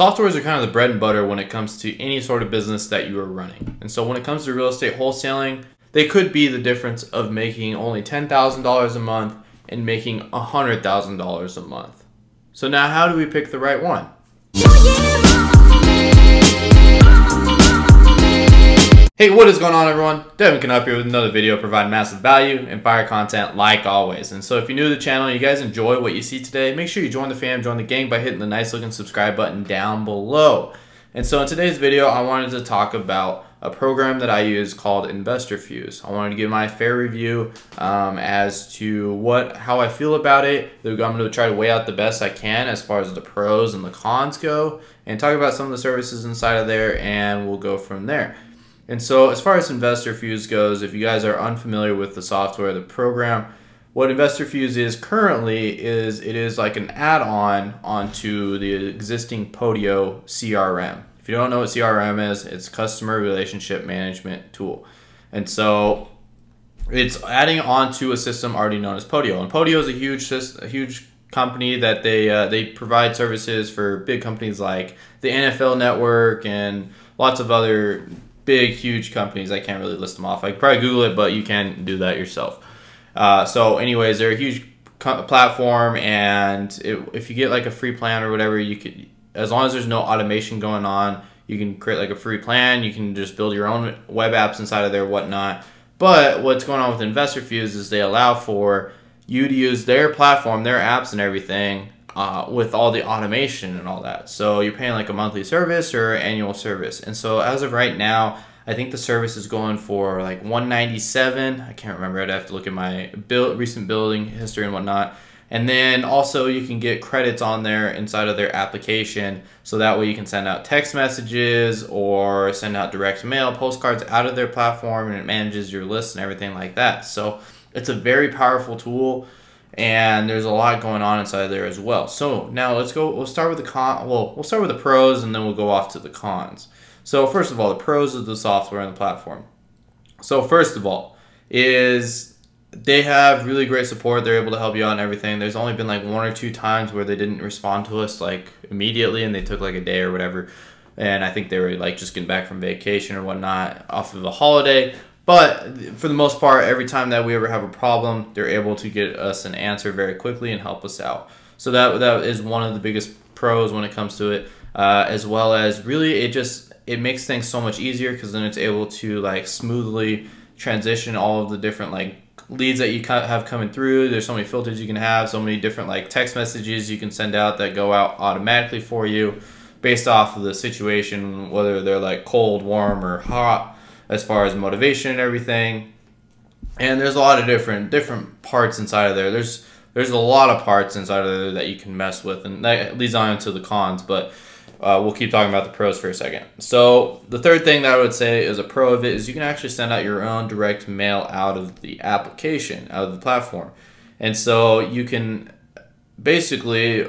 softwares are kind of the bread and butter when it comes to any sort of business that you are running. And so when it comes to real estate wholesaling, they could be the difference of making only $10,000 a month and making $100,000 a month. So now how do we pick the right one? Hey, what is going on everyone? Devon Canup here with another video providing massive value and fire content like always. And so if you're new to the channel you guys enjoy what you see today, make sure you join the fam, join the gang by hitting the nice looking subscribe button down below. And so in today's video, I wanted to talk about a program that I use called InvestorFuse. I wanted to give my fair review um, as to what how I feel about it. I'm going to try to weigh out the best I can as far as the pros and the cons go and talk about some of the services inside of there and we'll go from there. And so as far as InvestorFuse goes, if you guys are unfamiliar with the software, the program, what InvestorFuse is currently is it is like an add-on onto the existing Podio CRM. If you don't know what CRM is, it's customer relationship management tool. And so it's adding on to a system already known as Podio. And Podio is a huge a huge company that they uh, they provide services for big companies like the NFL network and lots of other big, huge companies. I can't really list them off. I could probably Google it, but you can do that yourself. Uh, so, anyways, they're a huge platform, and it, if you get like a free plan or whatever, you could, as long as there's no automation going on, you can create like a free plan. You can just build your own web apps inside of there, whatnot. But what's going on with InvestorFuse is they allow for you to use their platform, their apps, and everything uh, with all the automation and all that. So you're paying like a monthly service or annual service. And so as of right now, I think the service is going for like 197. I can't remember. I'd have to look at my recent building history and whatnot. And then also you can get credits on there inside of their application. So that way you can send out text messages or send out direct mail, postcards out of their platform and it manages your list and everything like that. So it's a very powerful tool and there's a lot going on inside there as well. So now let's go. We'll start with the con. Well, we'll start with the pros, and then we'll go off to the cons. So first of all, the pros of the software and the platform. So first of all, is they have really great support. They're able to help you out and everything. There's only been like one or two times where they didn't respond to us like immediately, and they took like a day or whatever. And I think they were like just getting back from vacation or whatnot off of a holiday. But for the most part, every time that we ever have a problem, they're able to get us an answer very quickly and help us out. So that that is one of the biggest pros when it comes to it, uh, as well as really it just it makes things so much easier because then it's able to like smoothly transition all of the different like leads that you have coming through. There's so many filters you can have, so many different like text messages you can send out that go out automatically for you based off of the situation, whether they're like cold, warm, or hot as far as motivation and everything. And there's a lot of different different parts inside of there. There's there's a lot of parts inside of there that you can mess with, and that leads on to the cons. But uh, we'll keep talking about the pros for a second. So the third thing that I would say is a pro of it is you can actually send out your own direct mail out of the application, out of the platform, and so you can basically,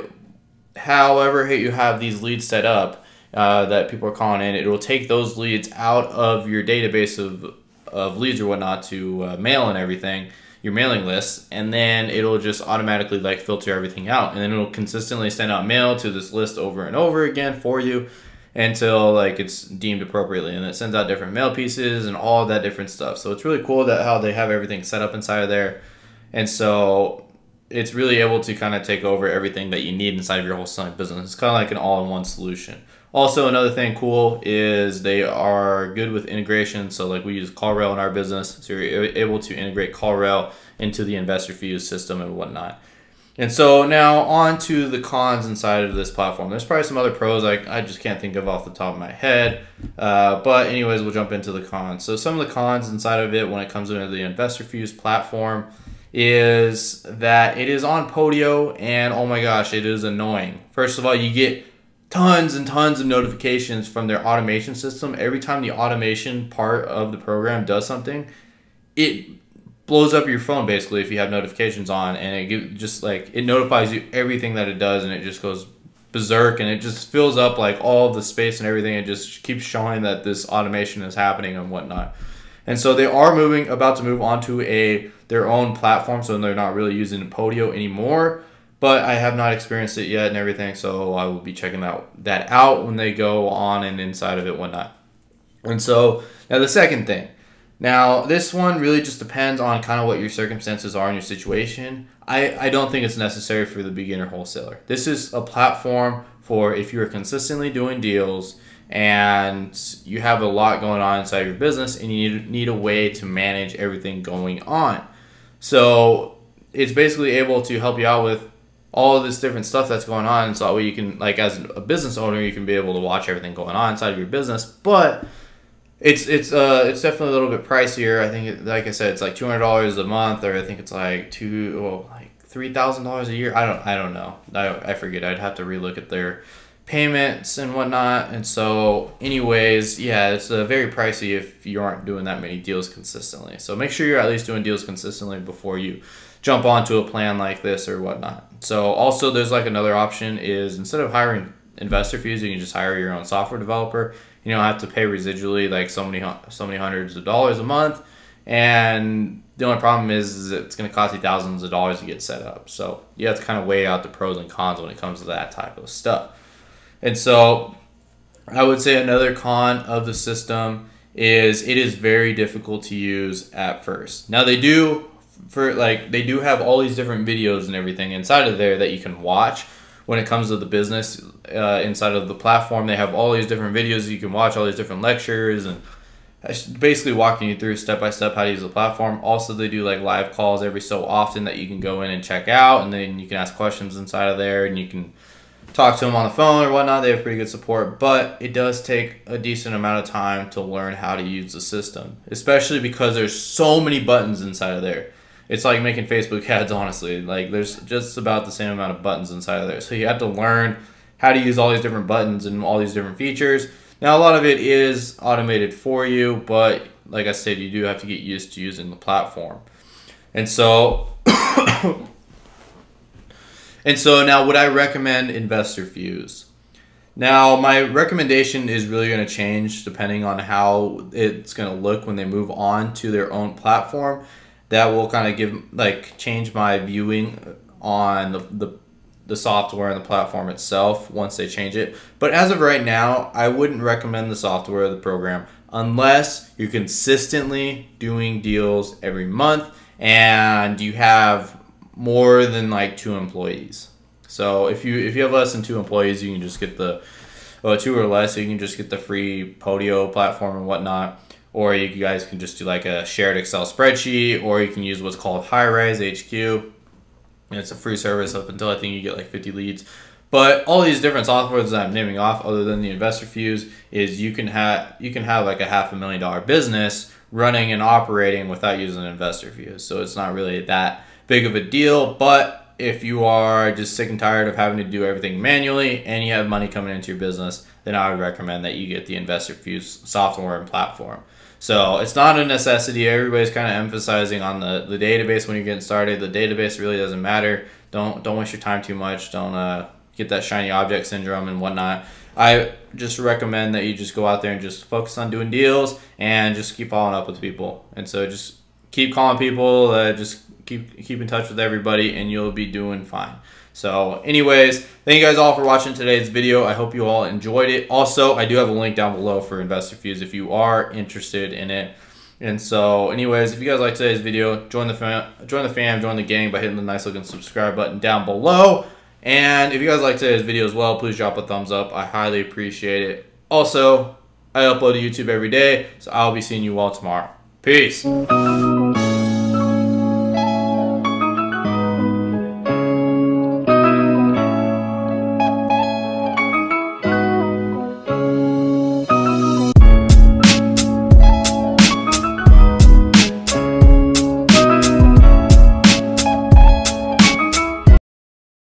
however you have these leads set up, uh, that people are calling in, it will take those leads out of your database of, of leads or whatnot to uh, mail and everything, your mailing list, and then it'll just automatically like filter everything out, and then it'll consistently send out mail to this list over and over again for you until like it's deemed appropriately, and it sends out different mail pieces and all that different stuff. So it's really cool that how they have everything set up inside of there, and so it's really able to kind of take over everything that you need inside of your wholesaling business. It's kind of like an all-in-one solution. Also, another thing cool is they are good with integration. So, like we use CallRail in our business, so you're able to integrate CallRail into the investor InvestorFuse system and whatnot. And so now on to the cons inside of this platform. There's probably some other pros I, I just can't think of off the top of my head. Uh, but anyways, we'll jump into the cons. So some of the cons inside of it when it comes into the InvestorFuse platform is that it is on Podio and oh my gosh, it is annoying. First of all, you get tons and tons of notifications from their automation system. Every time the automation part of the program does something, it blows up your phone basically if you have notifications on and it give, just like it notifies you everything that it does and it just goes berserk and it just fills up like all the space and everything it just keeps showing that this automation is happening and whatnot and so they are moving about to move onto a their own platform so they're not really using podio anymore but I have not experienced it yet and everything. So I will be checking that that out when they go on and inside of it, whatnot. And so now the second thing. Now this one really just depends on kind of what your circumstances are in your situation. I, I don't think it's necessary for the beginner wholesaler. This is a platform for if you're consistently doing deals and you have a lot going on inside your business and you need, need a way to manage everything going on. So it's basically able to help you out with all this different stuff that's going on. So that way you can, like, as a business owner, you can be able to watch everything going on inside of your business. But it's it's uh it's definitely a little bit pricier. I think, like I said, it's like two hundred dollars a month, or I think it's like two, well, like three thousand dollars a year. I don't I don't know. I I forget. I'd have to relook at their payments and whatnot. And so, anyways, yeah, it's uh, very pricey if you aren't doing that many deals consistently. So make sure you're at least doing deals consistently before you jump onto a plan like this or whatnot. So also, there's like another option is instead of hiring InvestorFuse, you can just hire your own software developer. You don't have to pay residually like so many so many hundreds of dollars a month. And the only problem is, is it's going to cost you thousands of dollars to get set up. So you have to kind of weigh out the pros and cons when it comes to that type of stuff. And so i would say another con of the system is it is very difficult to use at first. Now they do for like they do have all these different videos and everything inside of there that you can watch when it comes to the business uh, inside of the platform. They have all these different videos you can watch, all these different lectures, and basically walking you through step by step how to use the platform. Also, they do like live calls every so often that you can go in and check out, and then you can ask questions inside of there, and you can talk to them on the phone or whatnot. They have pretty good support, but it does take a decent amount of time to learn how to use the system, especially because there's so many buttons inside of there it's like making Facebook ads, honestly. Like there's just about the same amount of buttons inside of there. So you have to learn how to use all these different buttons and all these different features. Now a lot of it is automated for you, but like I said, you do have to get used to using the platform. And so and so now would I recommend InvestorFuse? Now, my recommendation is really going to change depending on how it's going to look when they move on to their own platform that will kind of give like change my viewing on the, the the software and the platform itself once they change it. But as of right now, I wouldn't recommend the software or the program unless you're consistently doing deals every month and you have more than like two employees. So if you if you have less than two employees, you can just get the well, two or less, so you can just get the free Podio platform and whatnot or you guys can just do like a shared Excel spreadsheet, or you can use what's called Highrise HQ. And it's a free service up until I think you get like 50 leads. But all these different softwares that I'm naming off, other than the InvestorFuse, is you can have you can have like a half a million dollar business running and operating without using InvestorFuse. So it's not really that big of a deal. But if you are just sick and tired of having to do everything manually and you have money coming into your business, then I would recommend that you get the InvestorFuse software and platform. So it's not a necessity. Everybody's kind of emphasizing on the, the database when you're getting started. The database really doesn't matter. Don't don't waste your time too much. Don't uh, get that shiny object syndrome and whatnot. I just recommend that you just go out there and just focus on doing deals and just keep following up with people. And so just keep calling people. Uh, just keep keep in touch with everybody, and you'll be doing fine. So anyways, thank you guys all for watching today's video. I hope you all enjoyed it. Also, I do have a link down below for InvestorFuse if you are interested in it. And so anyways, if you guys like today's video, join the fam, join the fam, join the gang by hitting the nice looking subscribe button down below. And if you guys like today's video as well, please drop a thumbs up. I highly appreciate it. Also, I upload to YouTube every day, so I'll be seeing you all tomorrow. Peace.